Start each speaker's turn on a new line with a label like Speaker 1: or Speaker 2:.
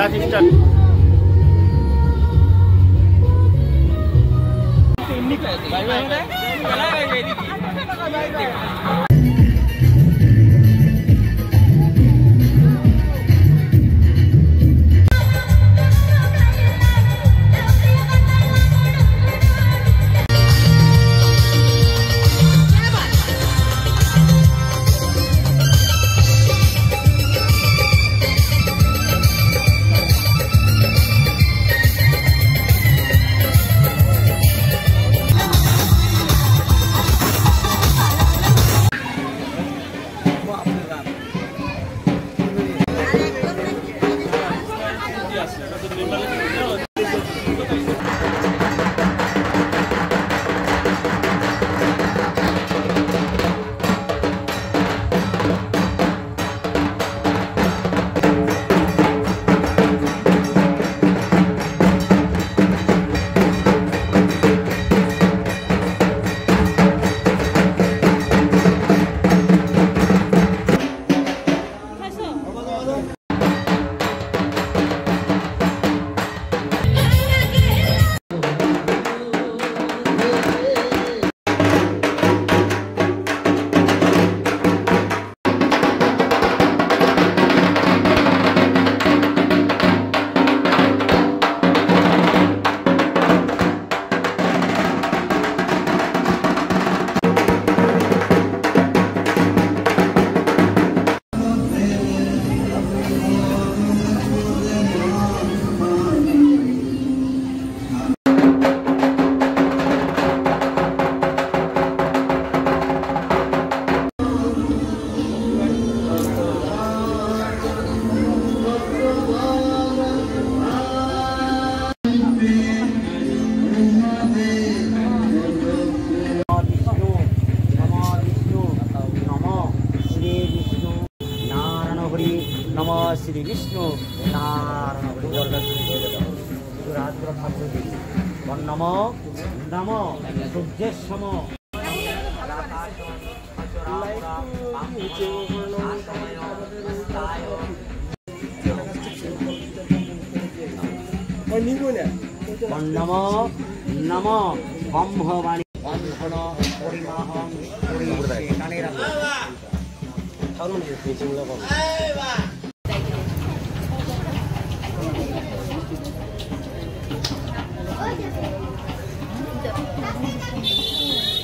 Speaker 1: ラディスタ gracias. gracias নম শ্রী বিষ্ণু নম নম সূর্যেশ্বম। নম নম ব্রহ্মবাণী। বন্ধন পরিমাহং পরিমাহে কানে রাখো 待って待って!